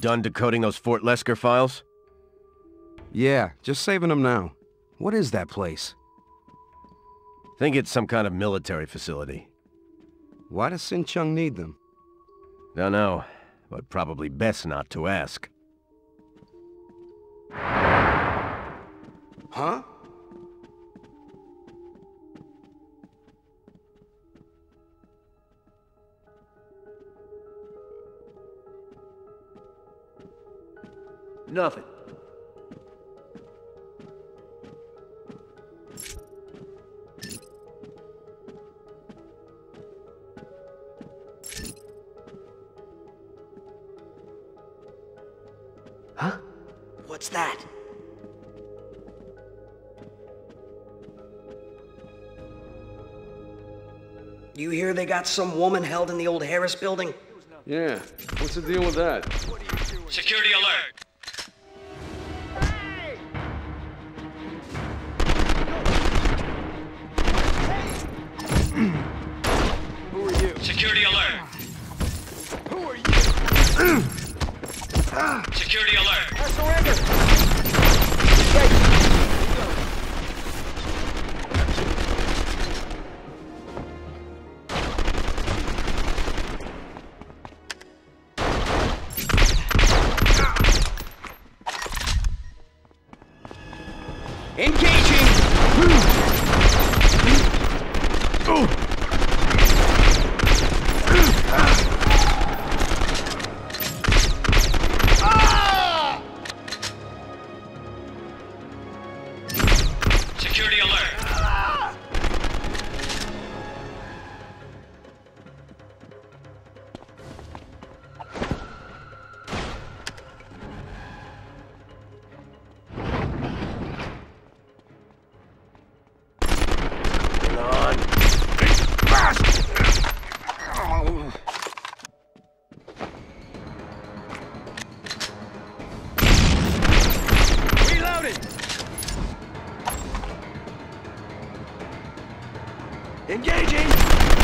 Done decoding those Fort Lesker files? Yeah, just saving them now. What is that place? Think it's some kind of military facility. Why does Sin Chung need them? Don't know, but probably best not to ask. Huh? Nothing. Huh? What's that? You hear they got some woman held in the old Harris building? Yeah. What's the deal with that? Security alert. Security alert. Who are you? Security alert. I surrender. Engaging! Security alert. Engaging!